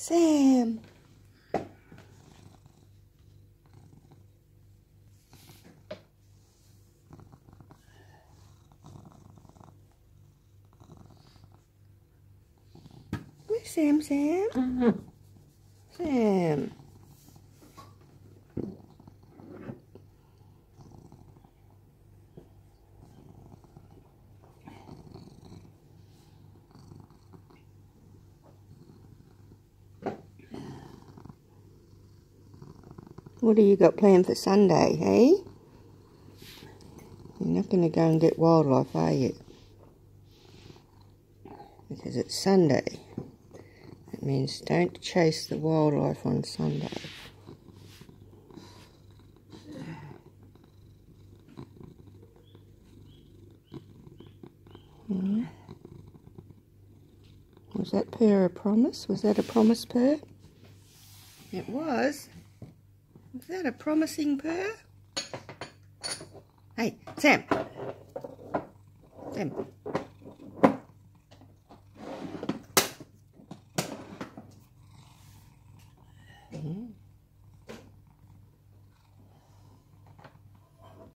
Sam. Where's Sam, Sam? Mm-hmm. Sam. What do you got planned for Sunday, hey? You're not going to go and get wildlife, are you? Because it's Sunday. That means don't chase the wildlife on Sunday. Yeah. Was that purr a promise? Was that a promise purr? It was. Was that a promising purr? Hey, Sam. Sam. Mm.